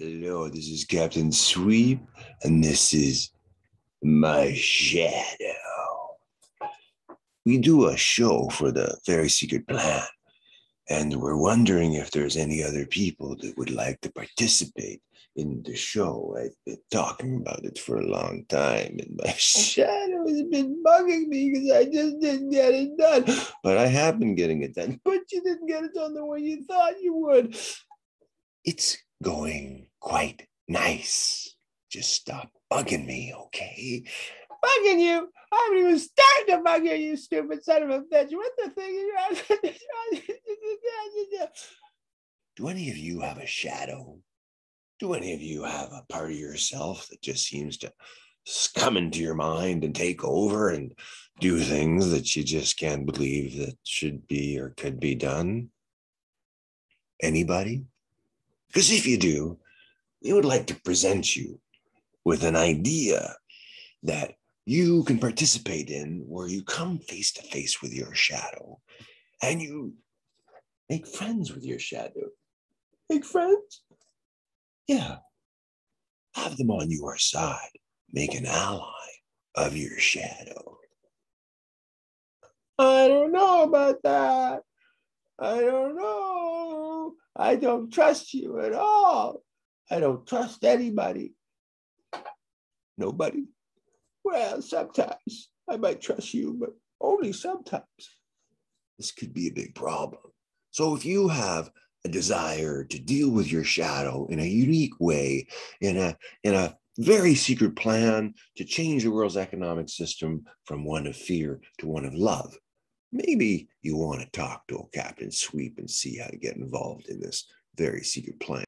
Hello, this is Captain Sweep, and this is my shadow. We do a show for the Very Secret Plan, and we're wondering if there's any other people that would like to participate in the show. I've been talking about it for a long time, and my shadow has been bugging me because I just didn't get it done. But I have been getting it done, but you didn't get it done the way you thought you would. It's going quite nice. Just stop bugging me, okay? bugging you. I haven't even started to bug you, you stupid son of a bitch. What the thing is Do any of you have a shadow? Do any of you have a part of yourself that just seems to come into your mind and take over and do things that you just can't believe that should be or could be done? Anybody? Because if you do, we would like to present you with an idea that you can participate in where you come face to face with your shadow and you make friends with your shadow. Make friends? Yeah. Have them on your side. Make an ally of your shadow. I don't know about that. I don't know. I don't trust you at all. I don't trust anybody. Nobody. Well, sometimes I might trust you, but only sometimes. This could be a big problem. So if you have a desire to deal with your shadow in a unique way, in a in a very secret plan to change the world's economic system from one of fear to one of love. Maybe you want to talk to Captain Sweep and see how to get involved in this very secret plan.